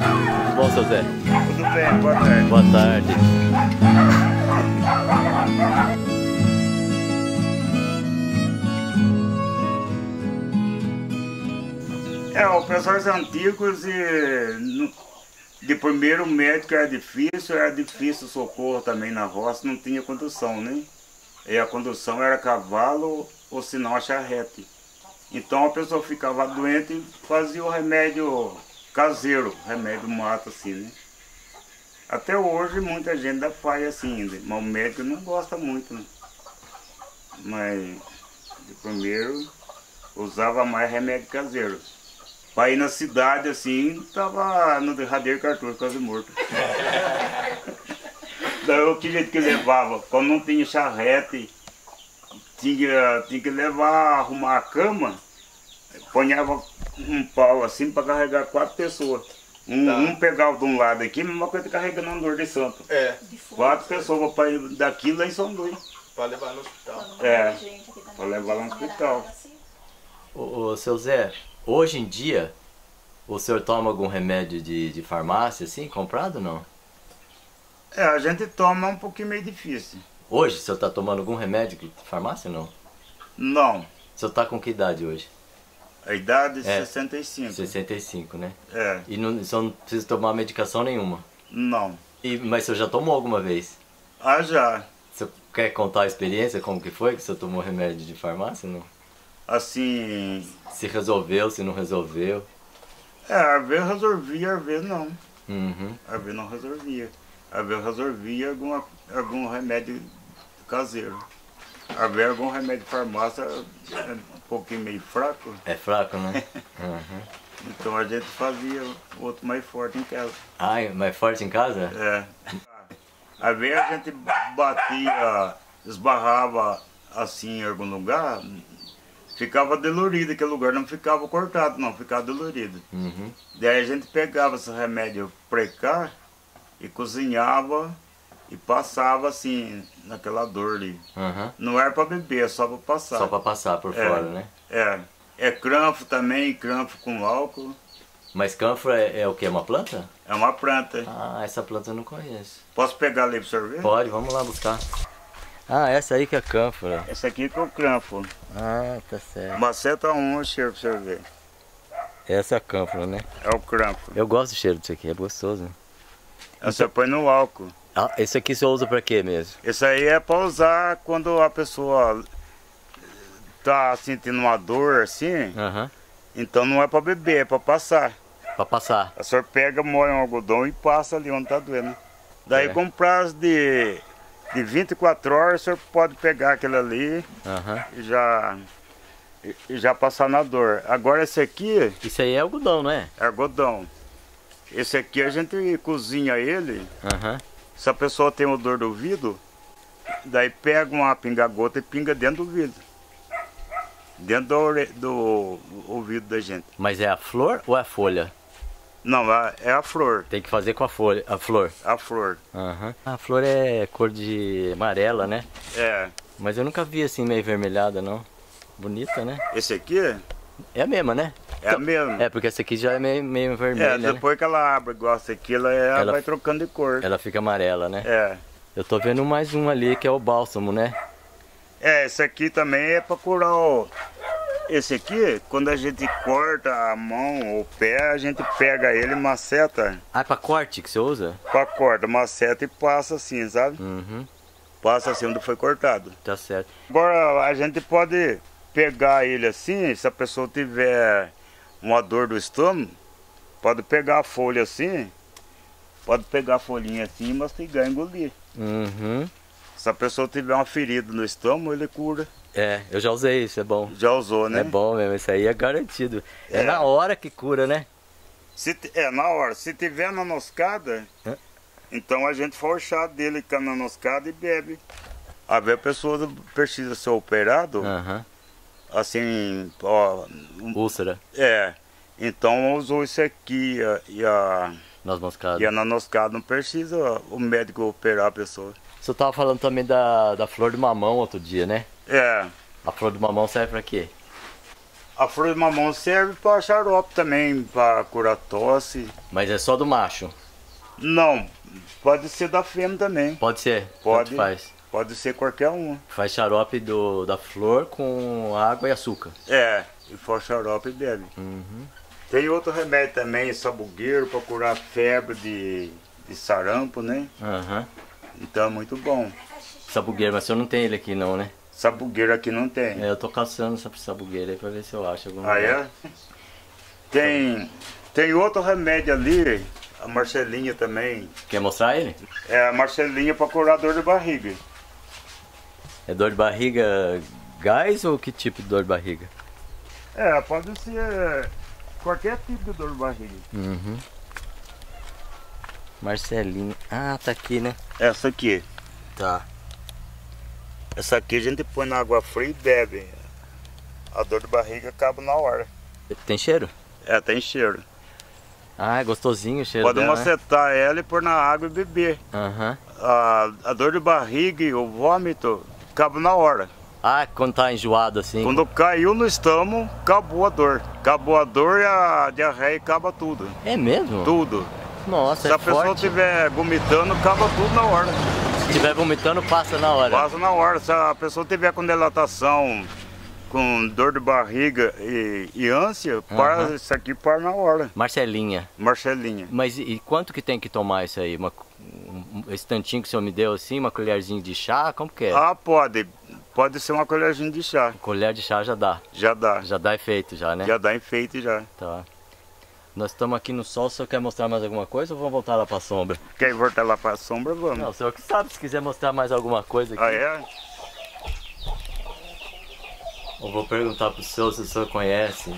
Tudo bom, seu Zé? Tudo bem, boa tarde. Boa tarde. É, o pessoal antigos e de primeiro médico era difícil, era difícil o socorro também na roça, não tinha condução, né? E a condução era cavalo ou se não a charrete. Então a pessoa ficava doente e fazia o remédio caseiro, remédio mato assim, né? Até hoje muita gente ainda faz assim, ainda, mas o médico não gosta muito, né? Mas de primeiro usava mais remédio caseiro. Pra ir na cidade assim, tava no derradeiro cartucho, quase morto. Daí o que jeito que levava? Quando não tinha charrete, tinha, tinha que levar, arrumar a cama, ponhava um pau assim para carregar quatro pessoas. Um, Tá. um pegava de um lado aqui, mesma coisa carregando um dor de santo. É, Quatro pessoas para ir daqui lá em São Luís. pra levar no hospital. É, pra levar lá no hospital. Ô, ô, seu Zé, hoje em dia, o senhor toma algum remédio de, de farmácia, assim, comprado ou não? É, a gente toma um pouquinho meio difícil. Hoje, o senhor tá tomando algum remédio de farmácia ou não? Não, O senhor tá com que idade hoje? a idade é É. 65. 65, né? É, E não, o senhor não precisa tomar medicação nenhuma. não. E, mas o senhor já tomou alguma vez? Ah, já. O senhor quer contar a experiência, como que foi que o senhor tomou remédio de farmácia ou não? Assim, Se resolveu, se não resolveu? É, às vezes resolvia, às vezes não. Uhum. Às vezes não resolvia. Às vezes resolvia alguma, algum remédio caseiro. Às vezes algum remédio de farmácia é um pouquinho meio fraco. É fraco, né? Uhum. Então a gente fazia outro mais forte em casa. Ai, mais forte em casa? É. Às vezes a gente batia, esbarrava assim em algum lugar, ficava dolorido, aquele lugar não ficava cortado, não, ficava dolorido. Uhum. Daí a gente pegava esse remédio precá e cozinhava e passava assim, naquela dor ali. Uhum. Não era para beber, é só para passar. Só pra passar por É. fora, né? É. É cranfo também, cranfo com álcool. Mas canfro é, é o que? Uma planta? É uma planta. Ah, essa planta eu não conheço. Posso pegar ali para ver? Pode, vamos lá buscar. Ah, essa aí que é cânfora. Esse aqui que é o cranfo. Ah, tá certo. Maceta 1, cheiro pra você ver. Essa é a cânfora, né? É o cranfo. Eu gosto do cheiro disso aqui, é gostoso. Você põe no álcool. Ah, esse aqui você usa pra quê mesmo? Esse aí é pra usar quando a pessoa tá sentindo uma dor assim. Aham. Então não é pra beber, é pra passar. Pra passar. A senhora pega, moe um algodão e passa ali onde tá doendo. Daí É. com prazo de, de 24 horas, o senhor pode pegar aquele ali Aham. e já, e- já passar na dor. Agora esse aqui Isso aí é algodão, não é? é algodão. Esse aqui a gente cozinha ele. Aham. Se a pessoa tem o dor do ouvido, daí pega uma pinga-gota e pinga dentro do ouvido. Dentro do, do ouvido da gente. Mas é a flor ou é a folha? Não, é a flor. Tem que fazer com a folha, a flor. A flor. Aham. A flor é cor de amarela, né? É. Mas eu nunca vi assim meio vermelhada, não. Bonita, né? Esse aqui É a mesma, né? é a mesma. É, porque essa aqui já é meio, meio É, vermelha, né? depois que ela abre igual essa aqui, ela, ela Ela- vai trocando de cor. Ela fica amarela, né? É. Eu tô vendo mais um ali que é o bálsamo, né? É, esse aqui também é pra curar o. Esse aqui, quando a gente corta a mão ou o pé, a gente pega ele, maceta, Ah, é pra corte que você usa? pra corta, maceta e passa assim, sabe? Uhum, Passa assim onde foi cortado. tá certo. Agora a gente pode pegar ele assim, se a pessoa tiver uma dor do estômago, pode pegar a folha assim, pode pegar a folhinha assim e mastigar, engolir. Uhum. Se a pessoa tiver uma ferida no estômago, ele cura. É, eu já usei isso, é bom. Já usou, né? É bom mesmo, isso aí é garantido. É, É. na hora que cura, né? Se, é, na hora. Se tiver nanoscada, É. então a gente faz o chá dele com a nanoscada e bebe. A ver a pessoa precisa ser operado, Aham. assim, ó, Úlcera. é. Então usou isso aqui e a, Noz moscada. E a noz moscada não precisa o médico operar a pessoa. Você tava falando também da, da flor do mamão outro dia, né? É, A flor do mamão serve pra quê? a flor de mamão serve para xarope também, para curar tosse. Mas é só do macho. Não, pode ser da fêmea também. Pode ser. Pode. Faz. Pode ser qualquer um. Faz xarope do, da flor com água e açúcar. É, e for xarope bebe. Uhum. Tem outro remédio também, sabugueiro, para curar febre de, de sarampo, né? Aham. Então é muito bom. Sabugueiro, mas o senhor não tem ele aqui não, né? Sabugueiro aqui não tem. É, eu tô caçando essa sabugueira aí pra ver se eu acho alguma Ah, é? Tem, tem outro remédio ali, a Marcelinha também. Quer mostrar ele? É a Marcelinha para curar dor de barriga. É dor de barriga gás ou que tipo de dor de barriga? É, pode ser qualquer tipo de dor de barriga. Uhum. Marcelinho. Ah, tá aqui, né? Essa aqui. Tá. Essa aqui a gente põe na água fria e bebe. A dor de barriga acaba na hora. Tem cheiro? É, tem cheiro. Ah, é gostosinho o cheiro Pode dela, né? macetar ela e pôr na água e beber. Aham. A, a dor de barriga e o vômito acaba na hora. Ah, quando tá enjoado assim. Quando caiu no estômago, acabou a dor. Acabou a dor e a diarreia acaba tudo. É mesmo? Tudo. Nossa, Se é a pessoa estiver vomitando, acaba tudo na hora. Se estiver vomitando, passa na hora. Passa na hora. Se a pessoa tiver com dilatação, com dor de barriga e, e ânsia, para, isso aqui para na hora. Marcelinha. Marcelinha. Mas e, e quanto que tem que tomar isso aí? Uma, um- esse tantinho que o senhor me deu assim, uma colherzinha de chá? Como que é? Ah, pode. Pode ser uma colherzinha de chá. Colher de chá já dá. Já dá. Já dá efeito já, né? Já dá enfeite já. Tá. Nós estamos aqui no sol, o senhor quer mostrar mais alguma coisa ou vamos voltar lá pra sombra? Quer voltar lá para a sombra, vamos. Não, o senhor que sabe, se quiser mostrar mais alguma coisa aqui. Ah, é? Eu vou perguntar pro senhor se o senhor conhece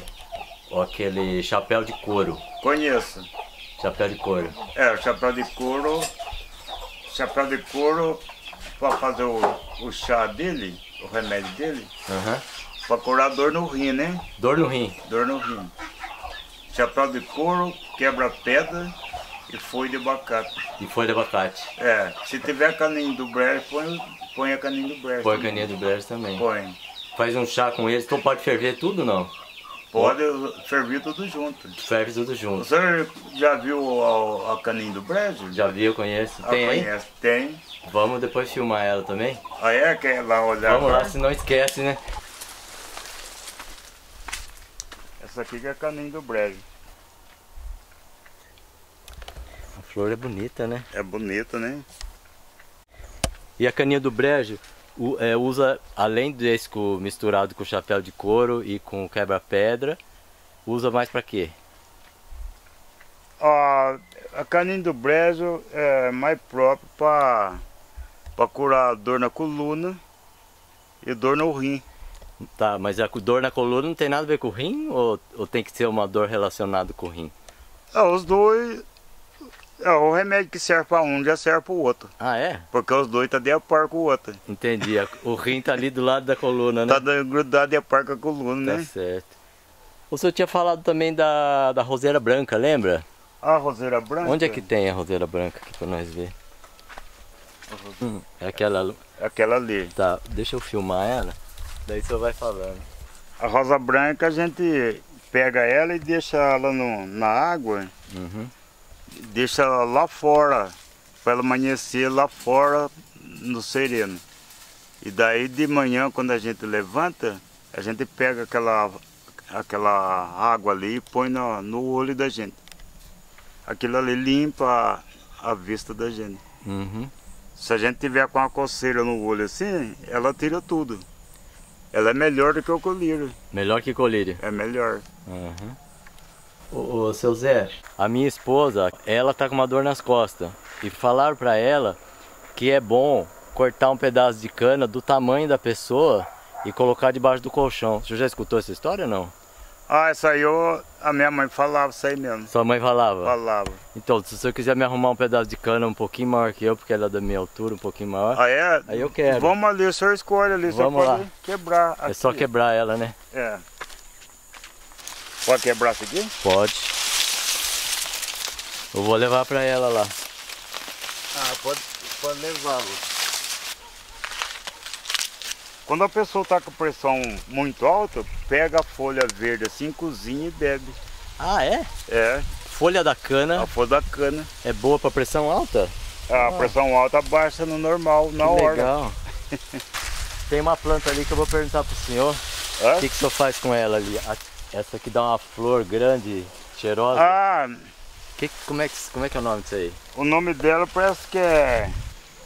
aquele chapéu de couro. Conheço. Chapéu de couro. É, o chapéu de couro. Chapéu de couro para fazer o, o chá dele, o remédio dele, Aham. para curar dor no rim, né? Dor no rim. Dor no rim. Chapéu de couro, quebra pedra e folha de abacate. E folha de abacate. É, se tiver caninho do brejo, põe, põe a caninho do brejo. Põe a caninha do brejo também. Põe. Faz um chá com eles, então pode ferver tudo não? Pode ferver tudo junto. Ferve tudo junto. Você já viu a, a caninho do brejo? Já vi, eu conheço. Ah, Tem aí? conhece? Tem. Vamos depois filmar ela também? Ah, é? Quer lá olhar? Vamos lá, se não esquece, né? Essa aqui que é caninho do brejo. A flor é bonita, né? É bonito, né? E a caninha do brejo o- é, usa, além desse com- misturado com chapéu de couro e com quebra-pedra, usa mais pra quê? A, a caninho do brejo é mais próprio para curar dor na coluna e dor no rim. Tá, mas a dor na coluna não tem nada a ver com o rim ou, ou tem que ser uma dor relacionada com o rim? É, os dois. É, o remédio que serve para um já serve para o outro. Ah, é? Porque os dois tá de a par com o outro. Entendi. O rim tá ali do lado da coluna, né? Tá grudado de a par com a coluna, Tá né? certo. O senhor tinha falado também da, da roseira branca, lembra? A roseira branca. Onde é que tem a roseira branca aqui pra nós ver? Hum, é aquela. Aquela ali. Tá, deixa eu filmar ela. Daí o senhor vai falando. A rosa branca a gente pega ela e deixa ela no, na água, Uhum. deixa ela lá fora, para ela amanhecer lá fora no sereno. E daí de manhã, quando a gente levanta, a gente pega aquela, aquela água ali e põe no, no olho da gente. Aquilo ali limpa a, a vista da gente. Uhum. Se a gente tiver com uma coceira no olho assim, ela tira tudo. Ela é melhor do que o colírio. Melhor que colírio. É melhor. Uhum. Ô, ô, seu Zé, a minha esposa, ela tá com uma dor nas costas. E falaram pra ela que é bom cortar um pedaço de cana do tamanho da pessoa e colocar debaixo do colchão. Você já escutou essa história ou não? Ah, essa aí eu, a minha mãe falava isso aí mesmo. Sua mãe falava? Falava. Então, se o senhor quiser me arrumar um pedaço de cana um pouquinho maior que eu, porque ela é da minha altura, um pouquinho maior, Ah, é? aí eu quero. Vamos ali, o senhor escolhe ali, só Vamos pode lá. quebrar. É só aqui. quebrar ela, né? É. Pode quebrar isso aqui? Pode. Eu vou levar pra ela lá. Ah, pode, pode levá-lo. Quando a pessoa está com pressão muito alta, pega a folha verde assim, cozinha e bebe. Ah, é? É, Folha da cana a folha da cana. é boa pra pressão alta? A pressão alta baixa no normal, na que hora. legal. Tem uma planta ali que eu vou perguntar pro senhor. O que, que o senhor faz com ela ali? Essa aqui dá uma flor grande, cheirosa. Ah, Que, como, é que, como é que é o nome disso aí? o nome dela parece que é.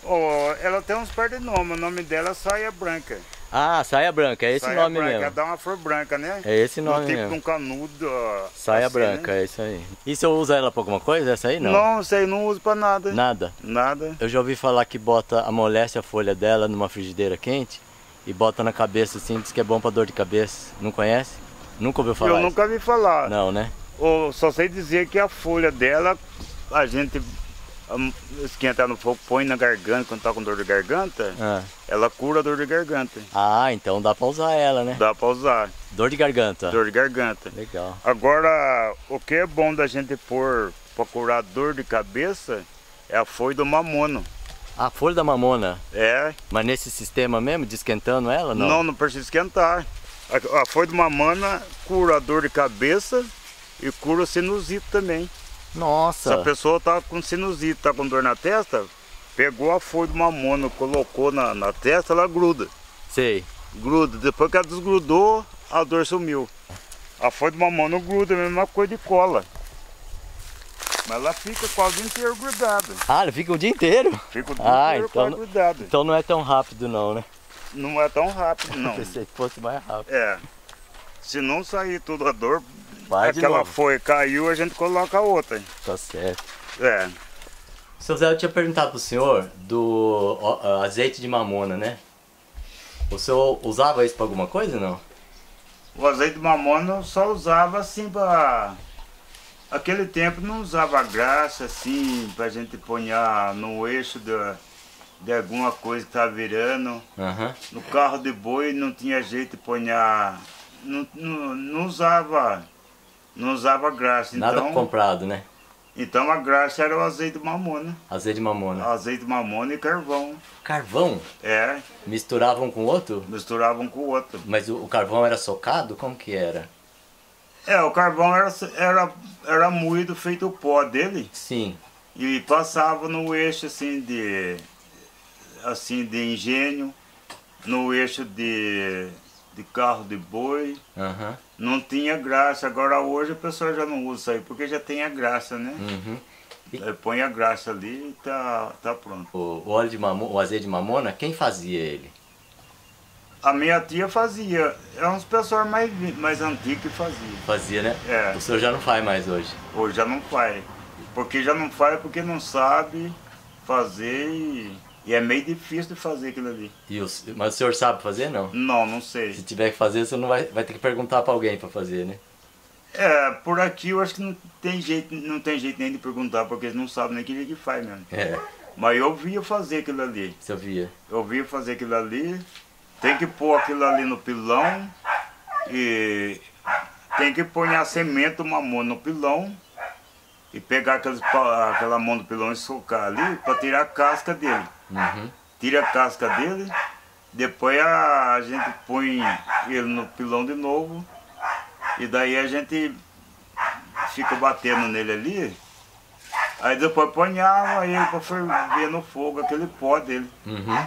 Oh, ela tem uns par de nome, o nome dela é saia branca. Ah, saia branca, é esse saia nome branca, mesmo. dá uma flor branca, né? É esse No nome tipo de mesmo. um canudo. Saia assim, branca, né? é isso aí. E se eu usa ela pra alguma coisa? Essa aí não? Não, isso aí não uso pra nada. Nada. Nada. Eu já ouvi falar que bota, amolece a folha dela numa frigideira quente e bota na cabeça assim, diz que é bom pra dor de cabeça. Não conhece? Nunca ouviu falar Eu isso? nunca vi falar. Não, né? Ou só sei dizer que a folha dela, a gente hum, esquenta no fogo, põe na garganta quando tá com dor de garganta, Ah. ela cura a dor de garganta. Ah, então dá pra usar ela, né? Dá pra usar. Dor de garganta. Dor de garganta. Legal. Agora, o que é bom da gente pôr pra curar dor de cabeça é a folha do mamono. A folha da mamona, É, mas nesse sistema mesmo, de esquentando ela, não? não, não, precisa esquentar. A, a folha do mamona cura a dor de cabeça e cura o sinusite também. Se Nossa, a pessoa tá com sinusite, tá com dor na testa, pegou a folha do mamona, colocou na, na testa, ela gruda. sei. Gruda. Depois que ela desgrudou, a dor sumiu. A folha do mamona gruda, a mesma coisa de cola. Mas ela fica quase o dia inteiro grudada. Ah, ele fica o dia inteiro? Fica o dia Ah, inteiro então quase grudada. Então não é tão rápido não, né? Não é tão rápido, não. Pensei que fosse mais rápido. É. Se não sair tudo a dor, Vai aquela folha caiu, a gente coloca outra. Tá certo. É. Seu Zé, eu tinha perguntado pro senhor do ó, azeite de mamona, né? O senhor usava isso pra alguma coisa não? O azeite de mamona eu só usava assim pra. Aquele tempo não usava graxa assim, pra gente ponhar no eixo de, de alguma coisa que tá virando. Aham. No carro de boi não tinha jeito de ponhar. Não, não, não usava. Não usava graxa. Nada Então, comprado, né? então a graxa era o azeite de mamona. Azeite de mamona. Azeite de mamona e carvão. Carvão? É, Misturavam com outro? misturavam com o outro. Mas o, o carvão era socado? Como que era? É, o carvão era, era, era moído, feito o pó dele. Sim. E passava no eixo assim de assim de engenho, no eixo de, de carro de boi. Aham. Não tinha graxa. Agora hoje a pessoa já não usa isso aí, porque já tem a graxa, né? Uhum. Aí Põe a graxa ali e tá, tá pronto. O, o óleo de mamona, o azeite de mamona, quem fazia ele? A minha tia fazia, é uns pessoas mais, mais antigos que faziam. Fazia, né? É. O senhor já não faz mais hoje. Hoje já não faz. Porque já não faz porque não sabe fazer e, e é meio difícil de fazer aquilo ali. E o, mas o senhor sabe fazer, não? Não, não Se sei. tiver que fazer, você não vai, vai ter que perguntar pra alguém pra fazer, né? É, por aqui eu acho que não tem jeito, não tem jeito nem de perguntar, porque eles não sabem nem que jeito que faz mesmo. É, Mas eu via fazer aquilo ali. você via. Eu via fazer aquilo ali, tem que pôr aquilo ali no pilão e tem que pôr a semente do mamão no pilão e pegar aqueles, aquela mão do pilão e socar ali para tirar a casca dele. Uhum. Tira a casca dele, depois a, a gente põe ele no pilão de novo e daí a gente fica batendo nele ali. Aí depois põe água aí para ferver no fogo aquele pó dele. Uhum.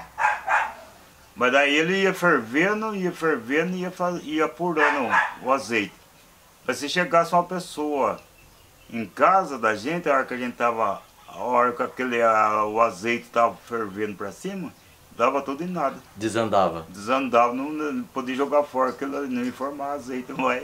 Mas daí ele ia fervendo, ia fervendo e ia, ia apurando o azeite. Mas se chegasse uma pessoa em casa da gente, a hora que a gente tava, a hora que aquele, a- o azeite estava fervendo para cima, dava tudo em nada. Desandava. Desandava, não, não podia jogar fora, aquilo não ia formar azeite, não é?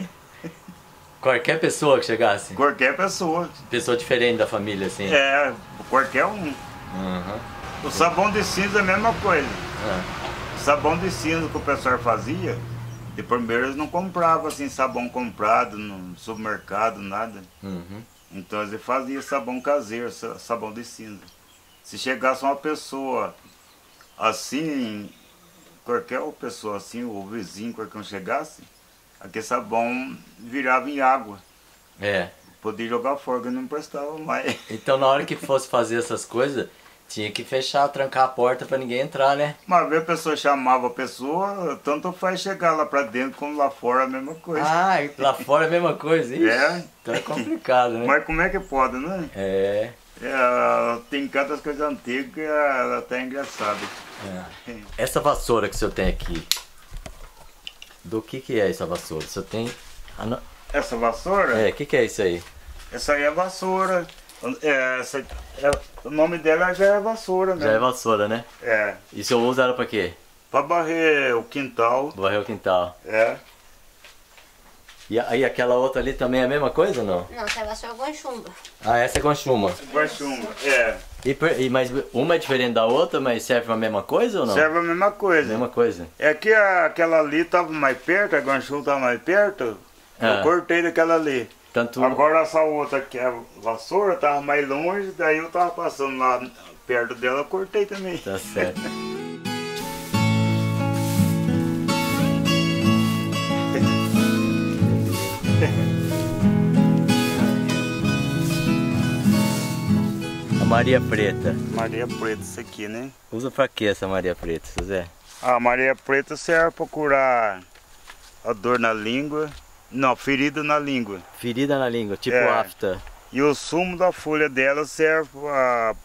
Qualquer pessoa que chegasse. Qualquer pessoa. Pessoa diferente da família, assim. É, qualquer um. Uhum. O sabão de cinza é a mesma coisa. É. Sabão de cinza que o pessoal fazia, de primeiro eles não compravam assim sabão comprado no supermercado, nada. Uhum. Então eles faziam sabão caseiro, sa- sabão de cinza. Se chegasse uma pessoa assim, qualquer pessoa assim, o vizinho, qualquer um chegasse, aquele sabão virava em água. É. Podia jogar fora, não prestava mais. Então na hora que fosse fazer essas coisas, tinha que fechar, trancar a porta pra ninguém entrar, né? Uma vez a pessoa chamava a pessoa, tanto faz chegar lá pra dentro como lá fora a mesma coisa. Ah, lá fora é a mesma coisa, isso? É. Então é complicado, né? Mas como é que pode, né? É. É, tem tantas coisas antigas que ela tá engraçada. é. Essa vassoura que o senhor tem aqui, do que que é essa vassoura? O senhor tem... Essa vassoura? É, o que que é isso aí? Essa aí é vassoura. É, essa, é, o nome dela já é vassoura, né? Já é vassoura, né? É. E o senhor usa ela pra quê? Pra varrer o quintal. Varrer o quintal. É. E aí aquela outra ali também é a mesma coisa ou não? Não, essa é só com chumba. Ah, essa é com chuma. Guaxuma. É. E, per- e, mas uma é diferente da outra, mas serve a mesma coisa ou não? Serve a mesma coisa. Mesma coisa. É que a- aquela ali tava mais perto, a guanchum tava mais perto. Ah. Eu cortei daquela ali. Tanto Agora essa outra que é a vassoura tava mais longe, daí eu tava passando lá perto dela, eu cortei também. tá certo. A Maria Preta. Maria Preta, isso aqui, né? Usa pra que essa Maria Preta, Zé? A Maria Preta serve para curar a dor na língua, não, ferida na língua. Ferida na língua, tipo É. afta. E o sumo da folha dela serve para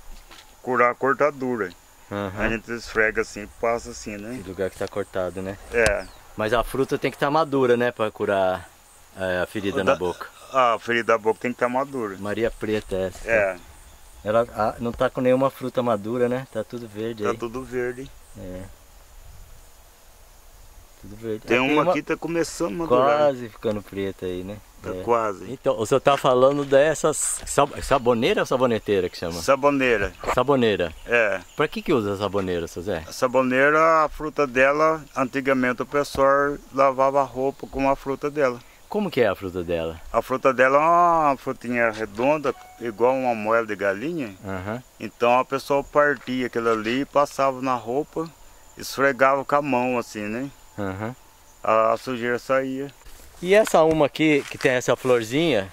curar a cortadura. A Aham. gente esfrega assim, passa assim, né? Esse lugar que tá cortado, né? É. Mas a fruta tem que estar madura, né? Pra curar é, a ferida O na da- boca. A ferida da boca tem que estar madura. Maria Preta essa. É, Ela ah, não tá com nenhuma fruta madura, né? Tá tudo verde tá aí. tudo verde. É. Tudo verde. Tem Ah, uma aqui que tá começando a madurar. quase ficando preta aí, né? Tá É. quase. Então, o senhor tá falando dessas sab- saboneira ou saboneteira que chama? Saboneira. Saboneira. É. Pra que que usa saboneira, seu Zé? A saboneira, a fruta dela, antigamente o pessoal lavava a roupa com a fruta dela. Como que é a fruta dela? A fruta dela é uma frutinha redonda, igual uma moela de galinha. Aham. Então a pessoa partia aquilo ali, passava na roupa, esfregava com a mão assim, né? Aham. A, a sujeira saía. E essa uma aqui, que tem essa florzinha,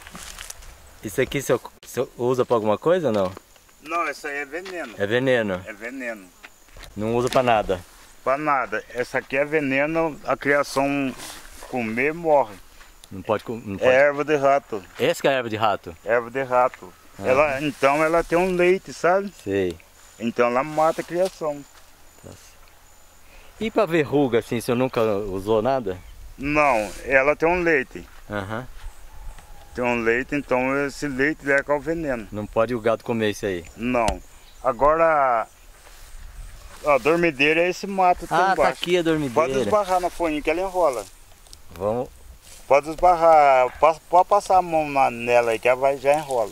isso aqui senhor usa pra alguma coisa ou não? Não, essa aí é veneno. É veneno, É veneno. não usa pra nada. Pra nada. Essa aqui é veneno, a criação comer morre. Não pode... com- Não É erva de rato. Essa que é a erva de rato? Erva de rato. Ah. Ela, então ela tem um leite, sabe? Sei. Então ela mata a criação. E pra verruga, assim, senhor nunca usou nada? Não, ela tem um leite. Aham. Tem um leite, então esse leite é com o veneno. Não pode o gato comer isso aí. Não. Agora, a dormideira é esse mato Ah, tá embaixo. aqui a Pode dormideira. esbarrar na folhinha que ela enrola. Vamos... Pode esbarrar, pa- pode passar a mão na, nela aí que ela vai, já enrola.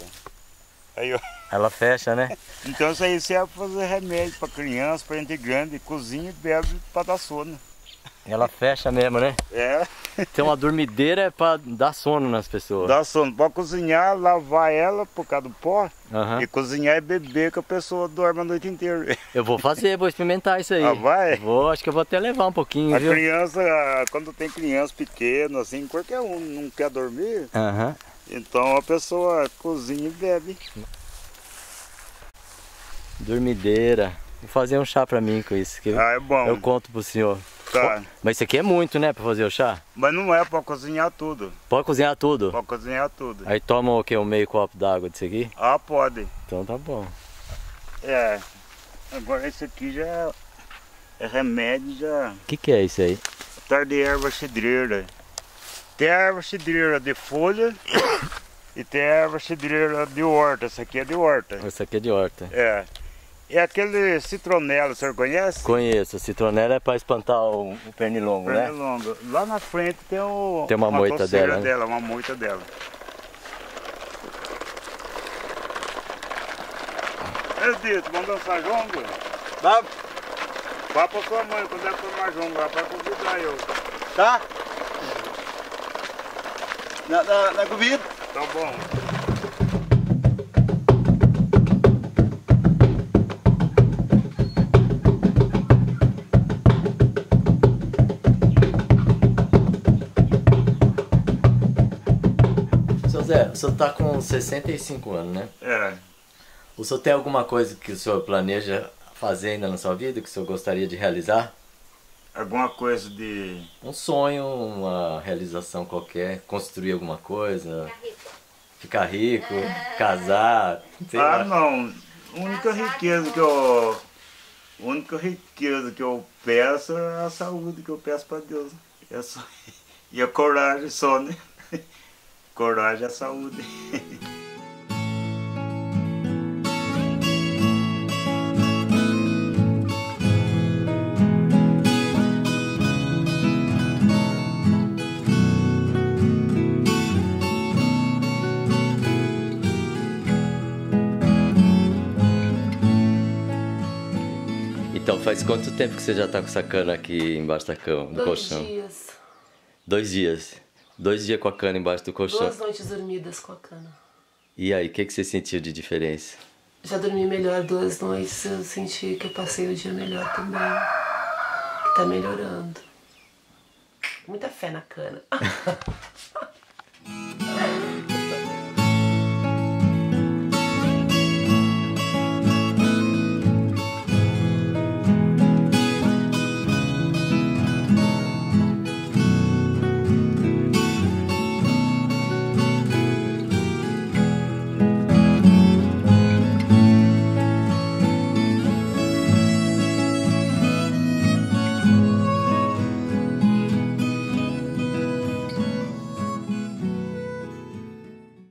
Aí, ó. Ela fecha, né? Então isso aí serve para fazer remédio para criança, para gente grande, cozinha e bebe para dar sono. Ela fecha mesmo, né? É, Tem uma dormideira é pra dar sono nas pessoas. dá sono. Pode cozinhar, lavar ela por causa do pó Aham. e cozinhar e beber que a pessoa dorme a noite inteira. Eu vou fazer, vou experimentar isso aí. Ah, vai? Vou, acho que eu vou até levar um pouquinho, A viu? criança, quando tem criança pequena, assim, qualquer um não quer dormir, Aham. então a pessoa cozinha e bebe. Dormideira. Vou fazer um chá pra mim com isso. Que Ah, é bom. Eu conto pro senhor. Tá. Mas isso aqui é muito, né, pra fazer o chá? Mas não é para cozinhar tudo. Pode cozinhar tudo. Pode cozinhar tudo. Aí toma o quê? Um meio copo d'água disso aqui? Ah, pode. Então tá bom. É. Agora esse aqui já é- remédio, já. O que que é isso aí? Tarde de erva cidreira. Tem erva cidreira de folha e tem erva cidreira de horta. Essa aqui é de horta. Isso aqui é de horta. É. É aquele citronelo, o senhor conhece? Conheço. Citronela é pra espantar o, o pernilongo, né? Pernilongo. Lá na frente tem, o, Tem uma moita toceira dela, né? Uma moita dela. Edito, vamos dançar jongo? Tá? Vá pra sua mãe, quando é formar jongo, lá pra convidar eu. Tá? Na, na, na comida? Tá bom. O senhor tá com 65 anos, né? É. O senhor tem alguma coisa que o senhor planeja fazer ainda na sua vida, que o senhor gostaria de realizar? Alguma coisa de. Um sonho, uma realização qualquer, construir alguma coisa, ficar rico, casar, sei ah, lá. não. A única riqueza que eu. A única riqueza que eu peço é a saúde que eu peço para Deus. É só... E a coragem só, né? Coragem é saúde. Então faz quanto tempo que você já tá com essa cana aqui embaixo da cama, do Dois colchão? dias. Dois dias. Dois dias com a cana embaixo do colchão. Duas noites dormidas com a cana. E aí, o que, que você sentiu de diferença? Já dormi melhor duas noites, eu senti que eu passei o dia melhor também. Que tá melhorando. Muita fé na cana.